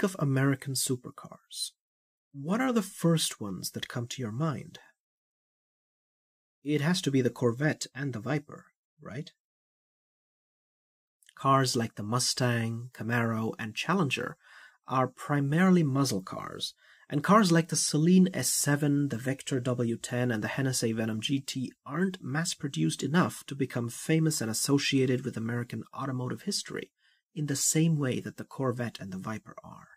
think of American supercars, what are the first ones that come to your mind? It has to be the Corvette and the Viper, right? Cars like the Mustang, Camaro, and Challenger are primarily muscle cars, and cars like the Saleen S7, the Vector W10, and the Hennessey Venom GT aren't mass produced enough to become famous and associated with American automotive history in the same way that the Corvette and the Viper are.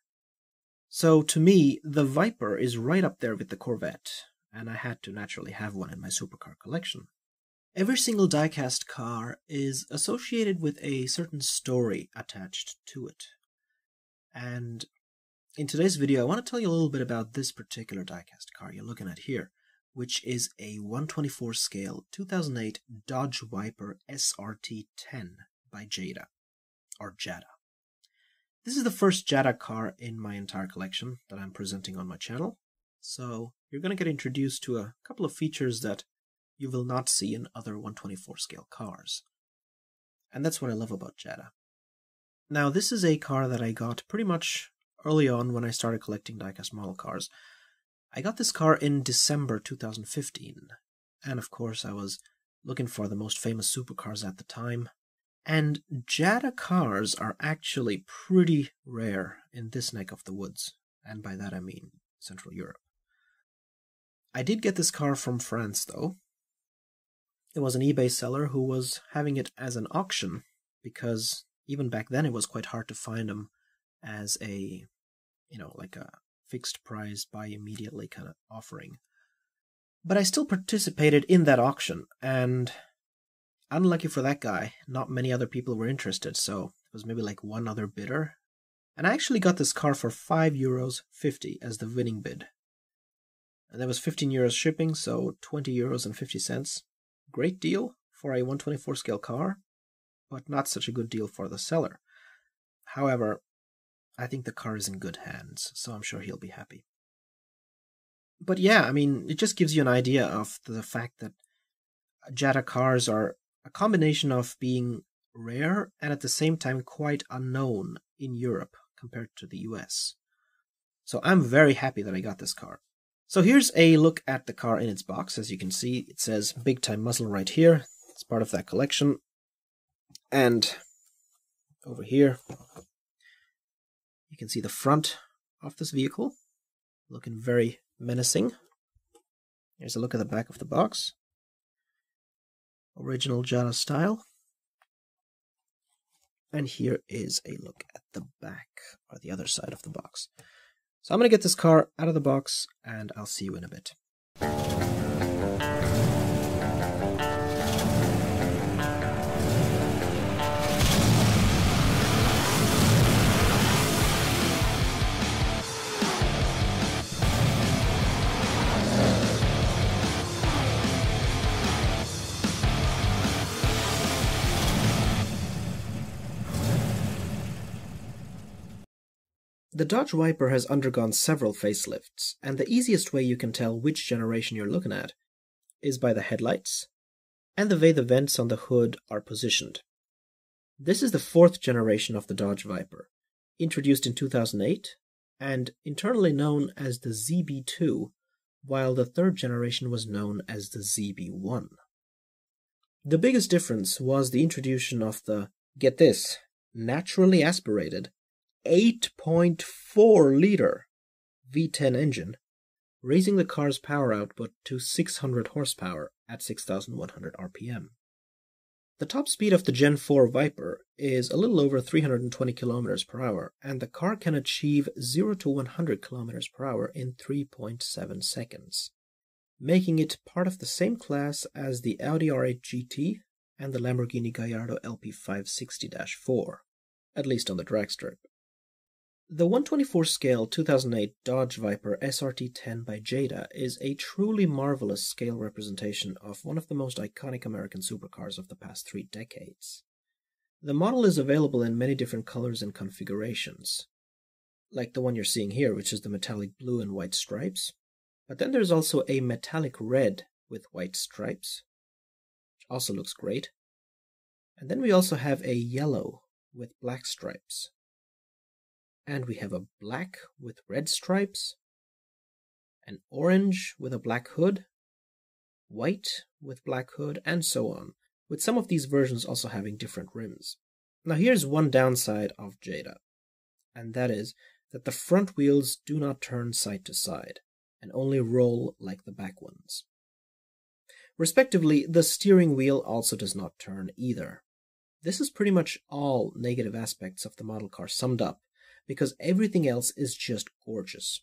So to me, the Viper is right up there with the Corvette, and I had to naturally have one in my supercar collection. Every single diecast car is associated with a certain story attached to it. And in today's video, I want to tell you a little bit about this particular diecast car you're looking at here, which is a 124 scale 2008 Dodge Viper SRT 10 by Jada or Jada. This is the first Jada car in my entire collection that I'm presenting on my channel, so you're going to get introduced to a couple of features that you will not see in other 124 scale cars. And that's what I love about Jada. Now, this is a car that I got pretty much early on when I started collecting diecast model cars. I got this car in December 2015, and of course, I was looking for the most famous supercars at the time, and Jada cars are actually pretty rare in this neck of the woods, and by that I mean Central Europe. I did get this car from France though. It was an eBay seller who was having it as an auction because even back then it was quite hard to find them as a, you know, like a fixed price buy immediately kind of offering. But I still participated in that auction and unlucky for that guy, not many other people were interested, so it was maybe like one other bidder. And I actually got this car for 5 euros 50 as the winning bid. And there was 15 euros shipping, so 20 euros and 50 cents. Great deal for a 124 scale car, but not such a good deal for the seller. However, I think the car is in good hands, so I'm sure he'll be happy. But yeah, I mean, it just gives you an idea of the fact that Jada cars are a combination of being rare and at the same time quite unknown in Europe compared to the US. So I'm very happy that I got this car. So here's a look at the car in its box. As you can see, it says Big Time Muscle right here. It's part of that collection. And over here, you can see the front of this vehicle, looking very menacing. Here's a look at the back of the box original Jada style. And here is a look at the back, or the other side of the box. So I'm going to get this car out of the box, and I'll see you in a bit. The Dodge Viper has undergone several facelifts, and the easiest way you can tell which generation you're looking at is by the headlights and the way the vents on the hood are positioned. This is the fourth generation of the Dodge Viper, introduced in 2008 and internally known as the ZB2, while the third generation was known as the ZB1. The biggest difference was the introduction of the, get this, naturally aspirated 8.4 liter V10 engine, raising the car's power output to 600 horsepower at 6100 RPM. The top speed of the Gen 4 Viper is a little over 320 km per hour, and the car can achieve 0 to 100 km per hour in 3.7 seconds, making it part of the same class as the Audi R8 GT and the Lamborghini Gallardo LP560 4, at least on the drag strip. The 124 scale 2008 Dodge Viper SRT10 by Jada is a truly marvelous scale representation of one of the most iconic American supercars of the past three decades. The model is available in many different colors and configurations, like the one you're seeing here, which is the metallic blue and white stripes. But then there's also a metallic red with white stripes, which also looks great. And then we also have a yellow with black stripes, and we have a black with red stripes, an orange with a black hood, white with black hood, and so on, with some of these versions also having different rims. Now here's one downside of Jada, and that is that the front wheels do not turn side to side, and only roll like the back ones. Respectively, the steering wheel also does not turn either. This is pretty much all negative aspects of the model car summed up because everything else is just gorgeous.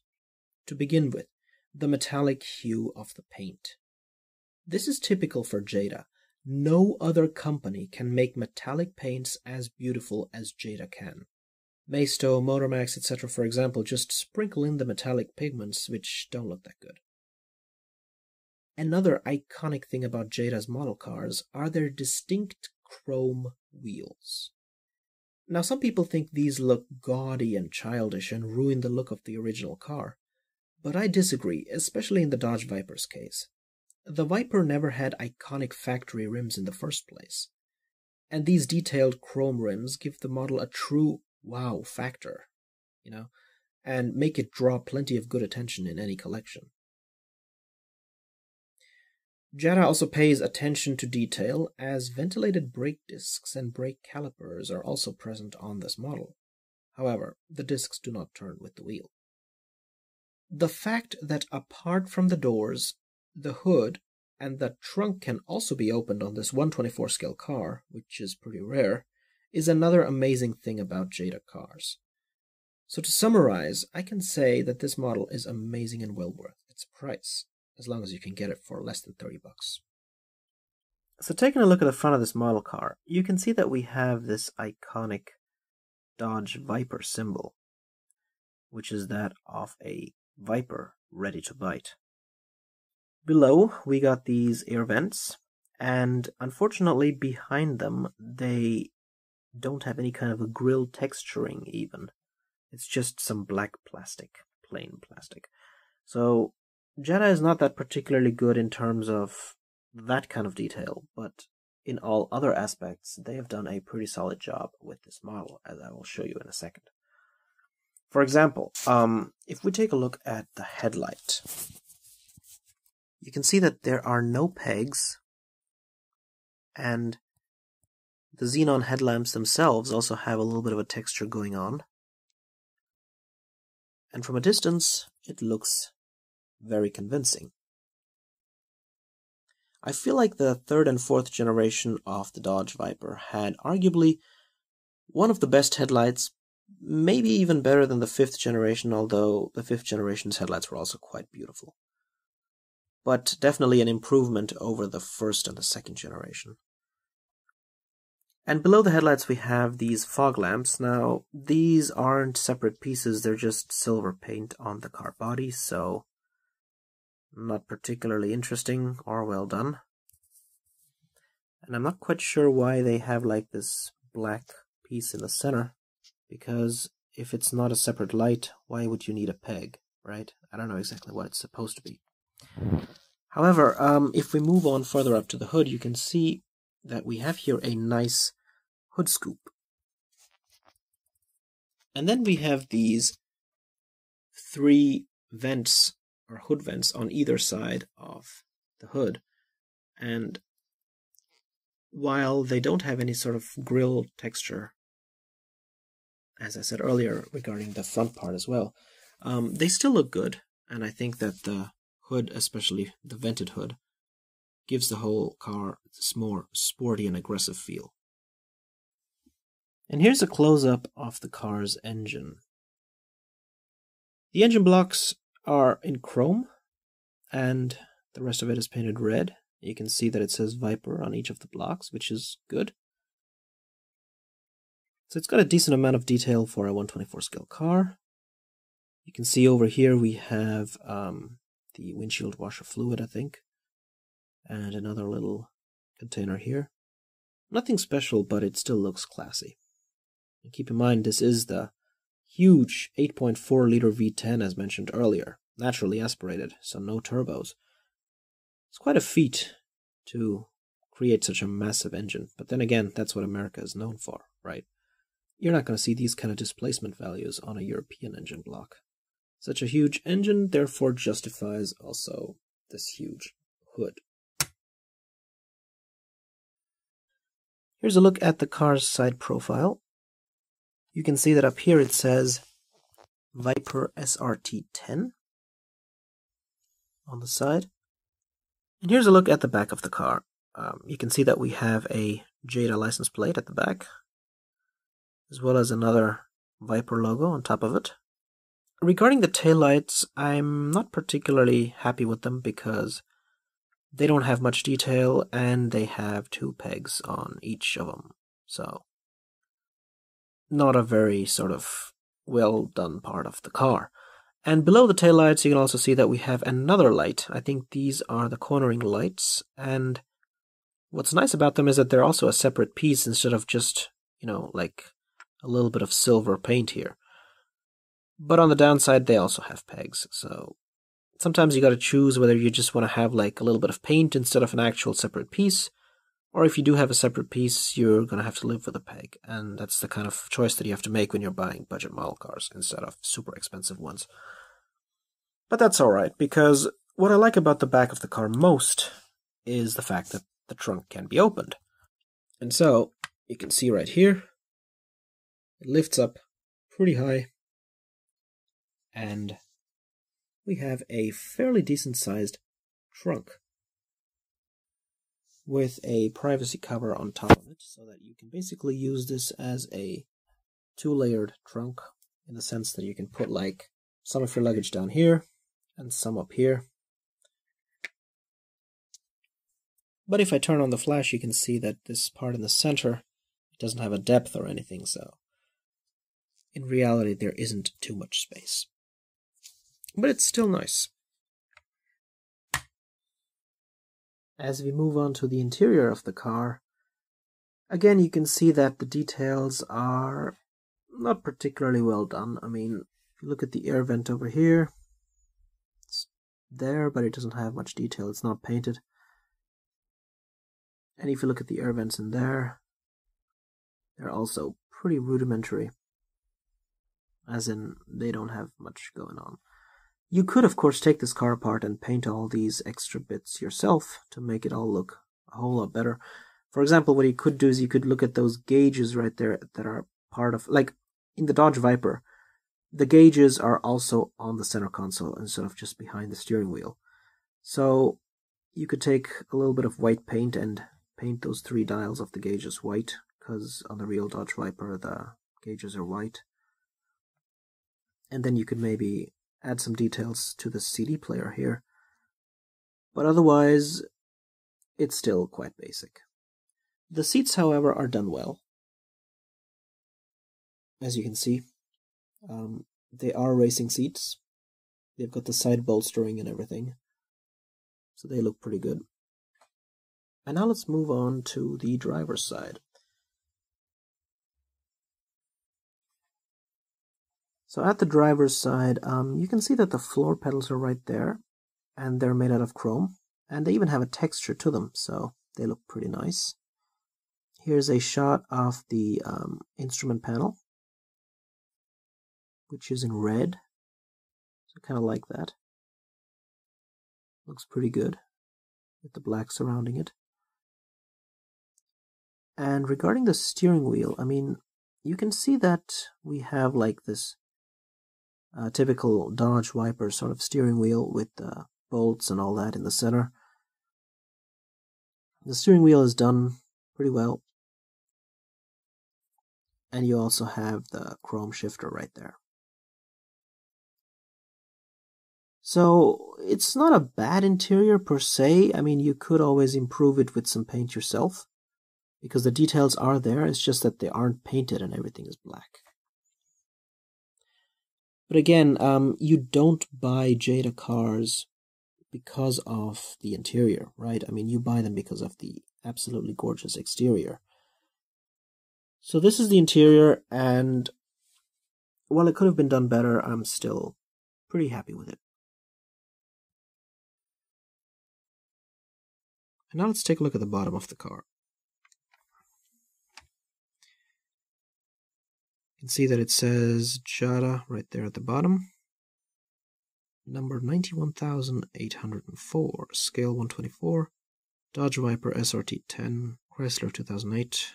To begin with, the metallic hue of the paint. This is typical for Jada. No other company can make metallic paints as beautiful as Jada can. Maisto, Motormax, etc., for example, just sprinkle in the metallic pigments which don't look that good. Another iconic thing about Jada's model cars are their distinct chrome wheels. Now, some people think these look gaudy and childish and ruin the look of the original car, but I disagree, especially in the Dodge Viper's case. The Viper never had iconic factory rims in the first place, and these detailed chrome rims give the model a true wow factor, you know, and make it draw plenty of good attention in any collection. Jada also pays attention to detail as ventilated brake discs and brake calipers are also present on this model. However, the discs do not turn with the wheel. The fact that apart from the doors, the hood and the trunk can also be opened on this 124 scale car, which is pretty rare, is another amazing thing about Jada cars. So to summarize, I can say that this model is amazing and well worth its price as long as you can get it for less than 30 bucks. So taking a look at the front of this model car, you can see that we have this iconic Dodge Viper symbol, which is that of a viper ready to bite. Below, we got these air vents, and unfortunately behind them, they don't have any kind of a grill texturing even. It's just some black plastic, plain plastic. So Jada is not that particularly good in terms of that kind of detail, but in all other aspects, they have done a pretty solid job with this model, as I will show you in a second. For example, um, if we take a look at the headlight, you can see that there are no pegs, and the xenon headlamps themselves also have a little bit of a texture going on. And from a distance, it looks very convincing. I feel like the third and fourth generation of the Dodge Viper had arguably one of the best headlights, maybe even better than the fifth generation, although the fifth generation's headlights were also quite beautiful. But definitely an improvement over the first and the second generation. And below the headlights we have these fog lamps. Now, these aren't separate pieces, they're just silver paint on the car body, so not particularly interesting or well done. And I'm not quite sure why they have like this black piece in the center, because if it's not a separate light, why would you need a peg, right? I don't know exactly what it's supposed to be. However, um, if we move on further up to the hood, you can see that we have here a nice hood scoop. And then we have these three vents or hood vents on either side of the hood. And while they don't have any sort of grill texture, as I said earlier regarding the front part as well, um, they still look good. And I think that the hood, especially the vented hood, gives the whole car this more sporty and aggressive feel. And here's a close up of the car's engine. The engine blocks are in chrome, and the rest of it is painted red. You can see that it says Viper on each of the blocks, which is good. So it's got a decent amount of detail for a 124 scale car. You can see over here we have um, the windshield washer fluid, I think, and another little container here. Nothing special, but it still looks classy. And keep in mind, this is the huge 8.4 liter V10 as mentioned earlier, naturally aspirated, so no turbos. It's quite a feat to create such a massive engine, but then again, that's what America is known for, right? You're not going to see these kind of displacement values on a European engine block. Such a huge engine therefore justifies also this huge hood. Here's a look at the car's side profile. You can see that up here it says Viper SRT 10 on the side. And here's a look at the back of the car. Um, you can see that we have a Jada license plate at the back, as well as another Viper logo on top of it. Regarding the taillights, I'm not particularly happy with them because they don't have much detail and they have two pegs on each of them. So, not a very sort of well done part of the car. And below the taillights, you can also see that we have another light. I think these are the cornering lights. And what's nice about them is that they're also a separate piece instead of just, you know, like a little bit of silver paint here. But on the downside, they also have pegs. So sometimes you got to choose whether you just want to have like a little bit of paint instead of an actual separate piece. Or if you do have a separate piece, you're going to have to live with a peg. And that's the kind of choice that you have to make when you're buying budget model cars instead of super expensive ones. But that's alright, because what I like about the back of the car most is the fact that the trunk can be opened. And so, you can see right here, it lifts up pretty high, and we have a fairly decent sized trunk with a privacy cover on top of it so that you can basically use this as a two layered trunk in the sense that you can put like some of your luggage down here and some up here. But if I turn on the flash, you can see that this part in the center doesn't have a depth or anything, so in reality there isn't too much space. But it's still nice. As we move on to the interior of the car, again you can see that the details are not particularly well done. I mean, if you look at the air vent over here, it's there, but it doesn't have much detail. It's not painted. And if you look at the air vents in there, they're also pretty rudimentary. As in, they don't have much going on. You could, of course, take this car apart and paint all these extra bits yourself to make it all look a whole lot better. For example, what you could do is you could look at those gauges right there that are part of, like in the Dodge Viper, the gauges are also on the center console instead of just behind the steering wheel. So you could take a little bit of white paint and paint those three dials of the gauges white, because on the real Dodge Viper the gauges are white. And then you could maybe add some details to the CD player here. But otherwise, it's still quite basic. The seats, however, are done well. As you can see, um, they are racing seats. They've got the side bolstering and everything. So they look pretty good. And now let's move on to the driver's side. So at the driver's side, um, you can see that the floor pedals are right there, and they're made out of chrome, and they even have a texture to them, so they look pretty nice. Here's a shot of the um, instrument panel, which is in red, so kind of like that. Looks pretty good with the black surrounding it. And regarding the steering wheel, I mean, you can see that we have like this a typical Dodge Viper sort of steering wheel with uh, bolts and all that in the center. The steering wheel is done pretty well. And you also have the chrome shifter right there. So it's not a bad interior per se. I mean, you could always improve it with some paint yourself because the details are there. It's just that they aren't painted and everything is black. But again, um, you don't buy Jada cars because of the interior, right? I mean, you buy them because of the absolutely gorgeous exterior. So this is the interior, and while it could have been done better, I'm still pretty happy with it. And now let's take a look at the bottom of the car. You can see that it says Jada right there at the bottom. Number 91804, scale 124, Dodge Viper SRT 10, Chrysler 2008.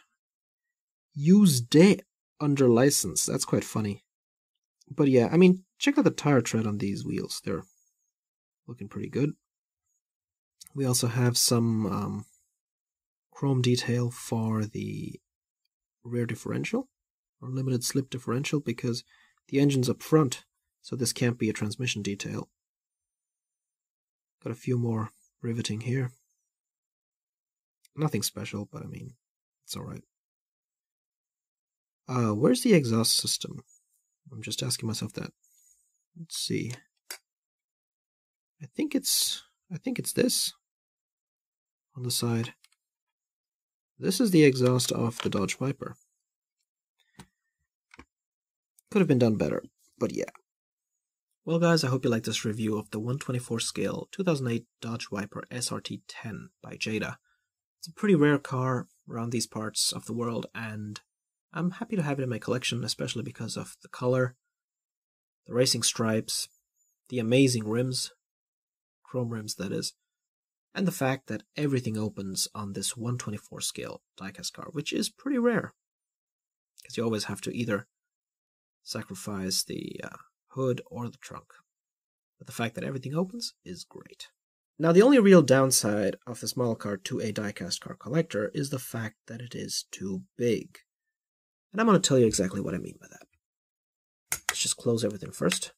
Used day under license. That's quite funny. But yeah, I mean, check out the tire tread on these wheels. They're looking pretty good. We also have some um, chrome detail for the rear differential or limited slip differential because the engine's up front, so this can't be a transmission detail. Got a few more riveting here. Nothing special, but I mean, it's alright. Uh, where's the exhaust system? I'm just asking myself that. Let's see. I think it's I think it's this on the side. This is the exhaust of the Dodge Viper. Could have been done better, but yeah. Well guys, I hope you liked this review of the 124 scale 2008 Dodge Viper SRT 10 by Jada. It's a pretty rare car around these parts of the world and I'm happy to have it in my collection, especially because of the color, the racing stripes, the amazing rims, chrome rims that is, and the fact that everything opens on this 124 scale diecast car, which is pretty rare. Because you always have to either sacrifice the uh, hood or the trunk. But the fact that everything opens is great. Now, the only real downside of this model car to a diecast car collector is the fact that it is too big. And I'm going to tell you exactly what I mean by that. Let's just close everything first.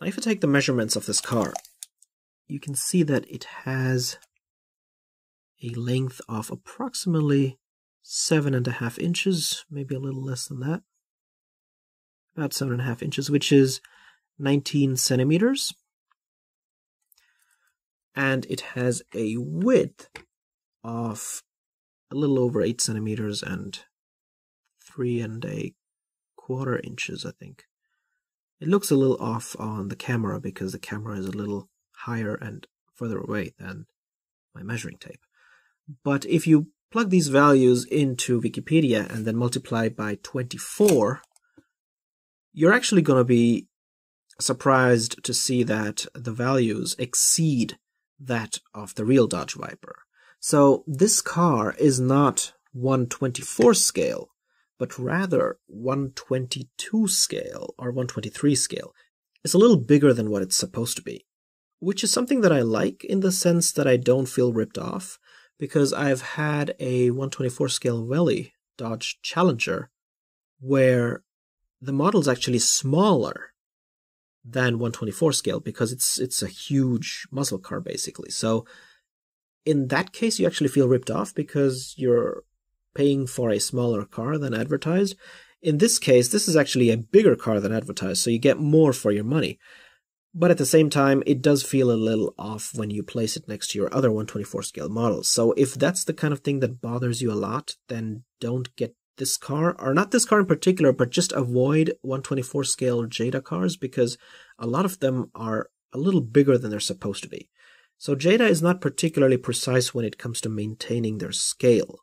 Now, if you take the measurements of this car, you can see that it has a length of approximately seven and a half inches, maybe a little less than that. About seven and a half inches, which is 19 centimeters. And it has a width of a little over eight centimeters and three and a quarter inches, I think. It looks a little off on the camera because the camera is a little higher and further away than my measuring tape. But if you plug these values into Wikipedia and then multiply by 24, you're actually going to be surprised to see that the values exceed that of the real Dodge Viper. So this car is not 124 scale, but rather 122 scale or 123 scale. It's a little bigger than what it's supposed to be which is something that I like in the sense that I don't feel ripped off because I've had a 124 scale Welly Dodge Challenger where the model is actually smaller than 124 scale because it's it's a huge muscle car basically. So in that case you actually feel ripped off because you're paying for a smaller car than advertised. In this case, this is actually a bigger car than advertised, so you get more for your money. But at the same time, it does feel a little off when you place it next to your other 124 scale models. So if that's the kind of thing that bothers you a lot, then don't get this car, or not this car in particular, but just avoid 124 scale Jada cars because a lot of them are a little bigger than they're supposed to be. So Jada is not particularly precise when it comes to maintaining their scale.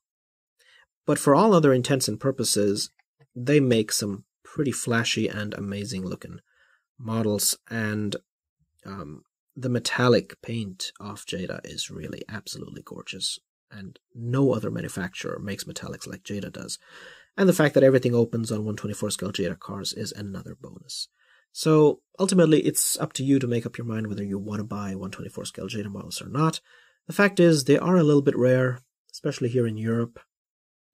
But for all other intents and purposes, they make some pretty flashy and amazing looking models and um, the metallic paint of Jada is really absolutely gorgeous and no other manufacturer makes metallics like Jada does. And the fact that everything opens on 124 scale Jada cars is another bonus. So ultimately, it's up to you to make up your mind whether you want to buy 124 scale Jada models or not. The fact is, they are a little bit rare, especially here in Europe,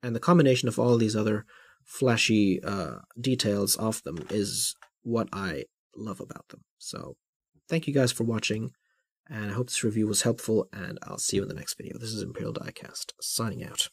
and the combination of all these other flashy uh, details of them is what I love about them. So, thank you guys for watching, and I hope this review was helpful, and I'll see you in the next video. This is Imperial Diecast, signing out.